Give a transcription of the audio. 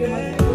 Amen.